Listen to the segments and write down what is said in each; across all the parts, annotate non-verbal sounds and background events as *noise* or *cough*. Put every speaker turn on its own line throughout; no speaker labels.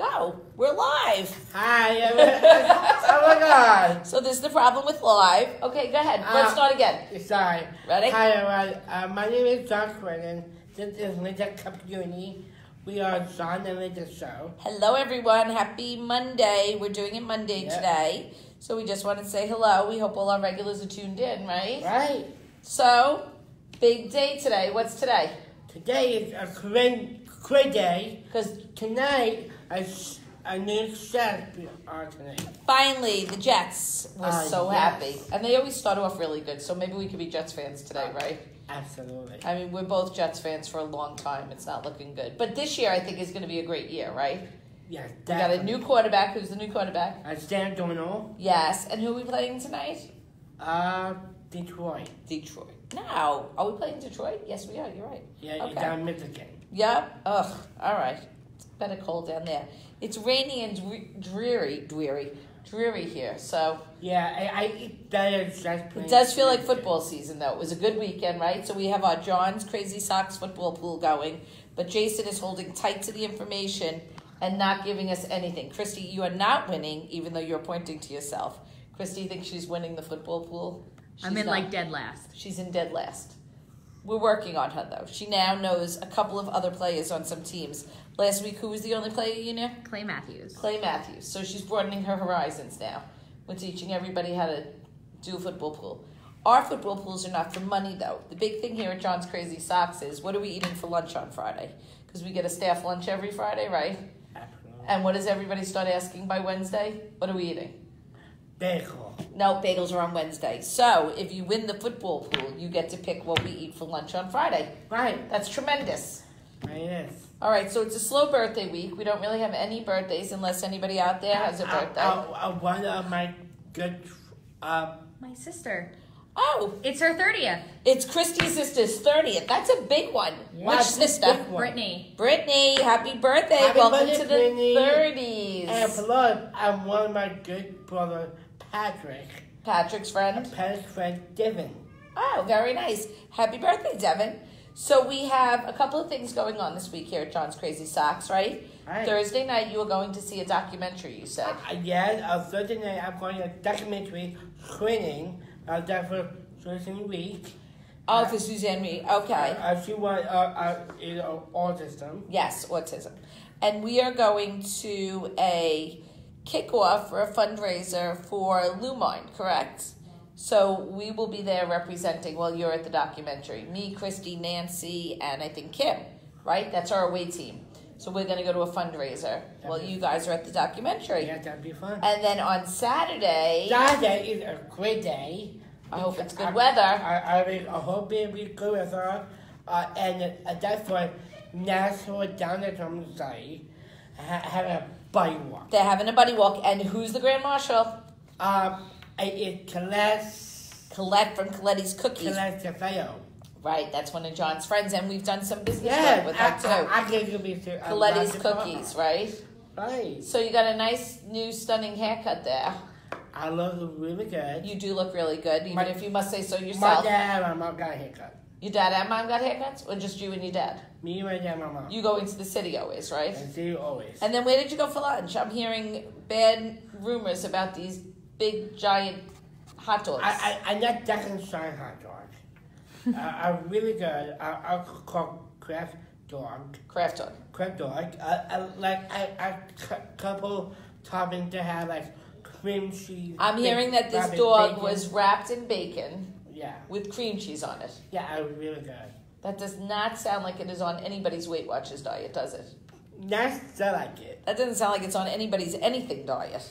Go. We're live.
Hi. Everyone. *laughs* Oh my God.
So this is the problem with live. Okay, go ahead. Let's
Uh,
start again.
Sorry.
Ready?
Hi, everyone. Uh, my name is John Quinlan. This is Linda Community. We are John and Linda Show.
Hello, everyone. Happy Monday. We're doing it Monday
Yeah.
today. So we just want to say hello. We hope all our regulars are tuned in, right?
Right.
So, big day today. What's today?
Today is a great, great day
Because
tonight a, sh- a new chef are tonight.
finally the Jets were
Ah,
so
yes.
happy. And they always start off really good. So maybe we could be Jets fans today, right?
Absolutely.
I mean, we're both Jets fans for a long time. It's not looking good. But this year, I think, is going to be a great year, right?
Yes.
We got a new quarterback. Who's the new quarterback?
A Sam Darnold.
Yes. And who are we playing tonight?
Uh, Detroit.
Detroit. No. Are we playing Detroit? Yes, we are. You're right.
Yeah,
Okay.
down Michigan.
Yep. Ugh. All right. It's better cold down there. It's rainy and dreary, dreary, dreary here. So
Yeah, I, I that is just
it does feel like football season, though. It was a good weekend, right? So we have our John's Crazy Socks football pool going, but Jason is holding tight to the information and not giving us anything. Christy, you are not winning, even though you're pointing to yourself. Christy thinks she's winning the football pool.
I'm in
not.
like dead last.
She's in dead last. We're working on her though. She now knows a couple of other players on some teams. Last week, who was the only player you knew?
Clay Matthews.
Clay Matthews. So she's broadening her horizons now. We're teaching everybody how to do a football pool. Our football pools are not for money though. The big thing here at John's Crazy Socks is what are we eating for lunch on Friday? Because we get a staff lunch every Friday, right?
Absolutely.
And what does everybody start asking by Wednesday? What are we eating?
Bagel.
No, bagels are on Wednesday. So if you win the football pool, you get to pick what we eat for lunch on Friday.
Right.
That's tremendous.
Right, yes.
All right, so it's a slow birthday week. We don't really have any birthdays unless anybody out there has a
Uh,
birthday.
uh, uh, one of my good, uh,
My sister.
Oh,
It's her 30th.
it's Christy's sister's 30th. That's a big one.
Yeah,
Which sister?
one.
Brittany.
Brittany, happy birthday.
Happy
Welcome
birthday,
to the
Brittany.
30s.
and plus, I'm one of my good brother, Patrick.
Patrick's friend.
Patrick's friend, Devin.
Oh, very nice. Happy birthday, Devin. So we have a couple of things going on this week here at John's Crazy Socks, right?
Right.
Thursday night, you were going to see a documentary, you said.
Uh, yes, uh, Thursday night, I'm going to a documentary screening. Uh, that for Thursday week.
Oh, for Suzanne Reed. Okay.
Uh, uh, she was, uh, uh, know, autism.
Yes, autism. And we are going to a kickoff for a fundraiser for Lumine, correct? So we will be there representing while you're at the documentary. Me, Christy, Nancy, and I think Kim, right? That's our away team. So we're going to go to a fundraiser while you guys are at the documentary.
Yeah, that'd be fun.
And then on Saturday,
Saturday is a great day.
I hope it's good
I-
weather.
I, I, mean, I hope it will be good weather. Uh, and uh, that's for National Down Society. Ha- have a bike walk.
they're having a buddy walk. And who's the Grand Marshal?
Um, it collects
Colette from Collettey's Cookies.
the fail.
Right, that's one of John's friends, and we've done some business
Yeah,
work with her too.
I, I think it'll too.
Collettey's Cookies, right?
Right.
So you got a nice, new, stunning haircut there.
I look really good.
You do look really good, even
My-
if you must say so yourself.
My dad my mom got a haircut.
Your dad and mom got haircuts, or just you and your dad?
Me, my dad, and my mom.
You go into the city always, right?
See you always.
And then where did you go for lunch? I'm hearing bad rumors about these big, giant hot dogs.
I, I, not ducking shine hot dog. *laughs* uh, I'm really good. I, I'll call craft dog.
Kraft dog.
Craft dog. Uh, I, like I, I couple toppings to have like cream cheese.
I'm hearing that this dog
bacon.
was wrapped in bacon
Yeah,
with cream cheese on it.
yeah, I was really good.
That does not sound like it is on anybody's Weight Watchers diet, does it?
That's so like it.
That doesn't sound like it's on anybody's anything diet.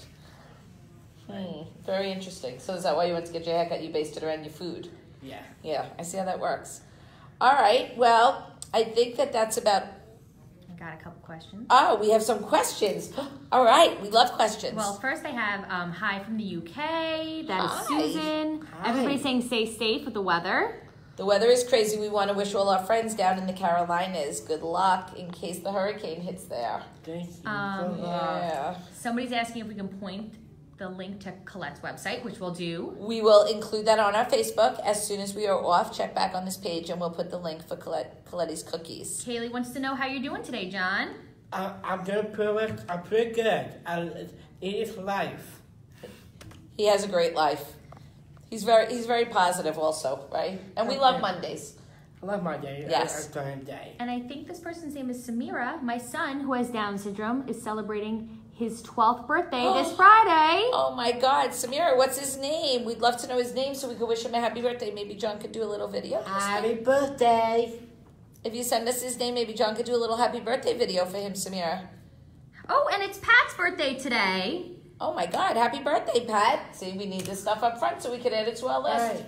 Hmm, very interesting. So is that why you went to get your haircut? You based it around your food.
Yeah.
Yeah, I see how that works. All right. Well, I think that that's about.
I got a couple questions.
Oh, we have some questions. *gasps* All right, we love questions.
Well, first I have um, hi from the UK. That is
Hi.
Susan.
Hi.
Everybody's saying stay safe with the weather.
the weather is crazy. We want to wish all our friends down in the Carolinas good luck in case the hurricane hits there.
Thank you
Um.
Yeah.
Somebody's asking if we can point the link to Colette's website, which we'll do.
We will include that on our Facebook as soon as we are off. Check back on this page and we'll put the link for Colette, Collettey's cookies.
Kaylee wants to know how you're doing today, John.
Uh, I'm doing pretty, I'm pretty good. Uh, it is life.
He has a great life. He's very he's very positive also, right? And we love Mondays.
I love my day.
Yes.
I, during day.
And I think this person's name is Samira. My son, who has Down syndrome, is celebrating his 12th birthday *gasps* this Friday.
Oh my God, Samira, what's his name? We'd love to know his name so we could wish him a happy birthday. Maybe John could do a little video.
Happy birthday.
If you send us his name, maybe John could do a little happy birthday video for him, Samira.
Oh, and it's Pat's birthday today.
Oh my God, happy birthday, Pat. See, we need this stuff up front so we can add it to our list.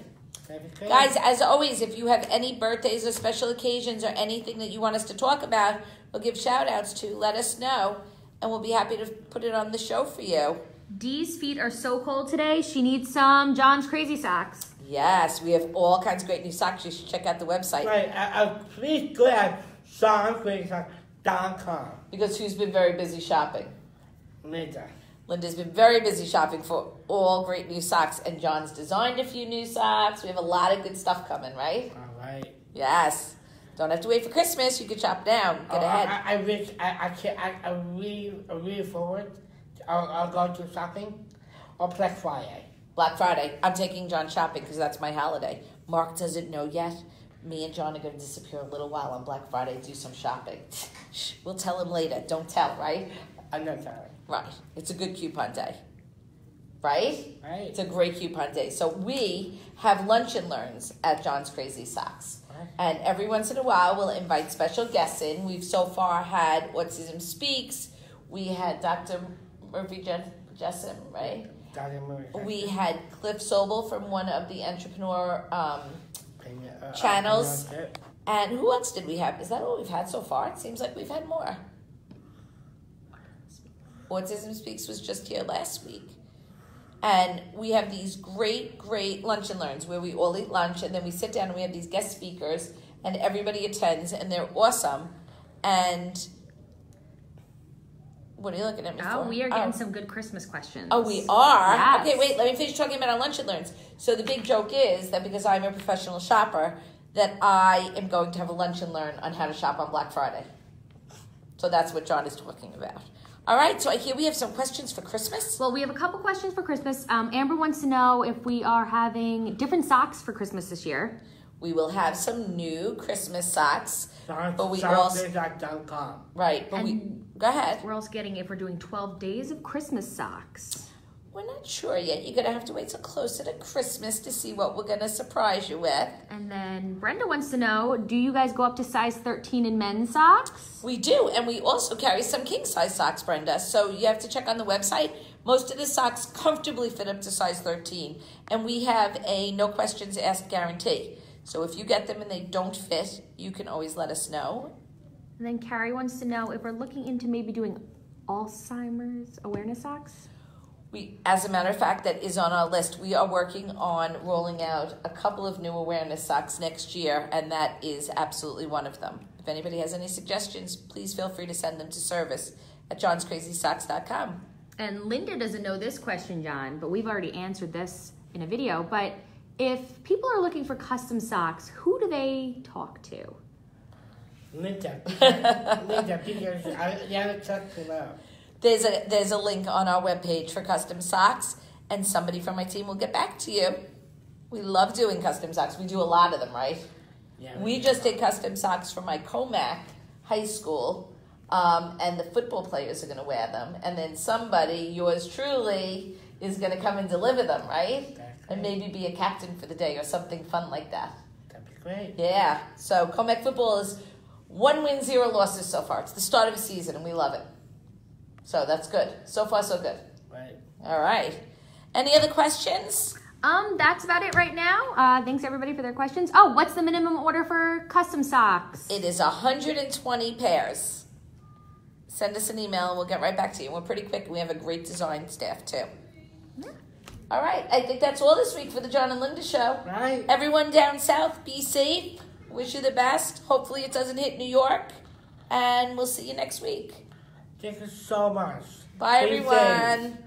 Right.
Guys, as always, if you have any birthdays or special occasions or anything that you want us to talk about or give shout outs to, let us know and we'll be happy to put it on the show for you.
Dee's feet are so cold today. She needs some John's Crazy Socks.
Yes, we have all kinds of great new socks. You should check out the website
Right. Uh, uh, please go at songqueensong.com.
because who's been very busy shopping?
Linda.
Linda's been very busy shopping for all great new socks, and John's designed a few new socks. We have a lot of good stuff coming, right?
All right.
Yes. Don't have to wait for Christmas. You can shop now. Get
Oh,
ahead.
I, I, I wish I, I can I, I really I really forward. I'll, I'll go to shopping on Black Friday.
Black Friday. I'm taking John shopping because that's my holiday. Mark doesn't know yet. Me and John are going to disappear a little while on Black Friday, do some shopping. We'll tell him later. Don't tell, right?
I'm not sorry.
Right. It's a good coupon day. Right?
Right.
It's a great coupon day. So we have lunch and learns at John's Crazy Socks. And every once in a while, we'll invite special guests in. We've so far had Autism Speaks. We had Dr. Murphy Je- Jessim, right?
Dr. Murray.
We had Cliff Sobel from one of the entrepreneur. Um,
Payment, uh,
channels.
uh,
and who else did we have? Is that all we've had so far? It seems like we've had more. Autism Speaks was just here last week. And we have these great, great lunch and learns where we all eat lunch and then we sit down and we have these guest speakers and everybody attends and they're awesome. And what are you looking at me
Oh,
for?
we are getting
Oh.
some good Christmas questions.
Oh, we are?
Yes.
Okay, wait, let me finish talking about our lunch and learns. So the big joke is that because I'm a professional shopper, that I am going to have a lunch and learn on how to shop on Black Friday. So that's what John is talking about. All right, so I hear we have some questions for Christmas.
Well, we have a couple questions for Christmas. Um, Amber wants to know if we are having different socks for Christmas this year.
We will have some new Christmas socks.
Song,
But we also- Right, but we go ahead.
We're also getting if we're doing 12 days of Christmas socks.
We're not sure yet. You're gonna have to wait till closer to Christmas to see what we're gonna surprise you with.
And then Brenda wants to know do you guys go up to size 13 in men's socks?
We do, and we also carry some king size socks, Brenda. So you have to check on the website. Most of the socks comfortably fit up to size 13, and we have a no questions asked guarantee. So if you get them and they don't fit, you can always let us know.
And then Carrie wants to know if we're looking into maybe doing Alzheimer's awareness socks.
We, as a matter of fact, that is on our list. We are working on rolling out a couple of new awareness socks next year, and that is absolutely one of them. If anybody has any suggestions, please feel free to send them to service at johnscrazysocks.com.
And Linda doesn't know this question, John, but we've already answered this in a video. But if people are looking for custom socks, who do they talk to?
Linda. *laughs* Linda, because I never touched it out.
There's a there's a link on our webpage for custom socks, and somebody from my team will get back to you. We love doing custom socks. We do a lot of them, right?
Yeah.
We just did custom socks for my Commack high school, um, and the football players are going to wear them. And then somebody, yours truly, is going to come and deliver them, right? And maybe be a captain for the day or something fun like that.
That'd be great.
Yeah. So Commack football is one win, zero losses so far. It's the start of a season, and we love it. So that's good. So far, so good.
Right.
All right. Any other questions?
Um, that's about it right now. Uh, thanks everybody for their questions. Oh, what's the minimum order for custom socks?
It is 120 pairs. Send us an email and we'll get right back to you. We're pretty quick. We have a great design staff too. All right. I think that's all this week for the John and Linda show.
Right.
Everyone down south, be safe. Wish you the best. Hopefully, it doesn't hit New York. And we'll see you next week.
Thank you so much.
Bye,
safe.
everyone.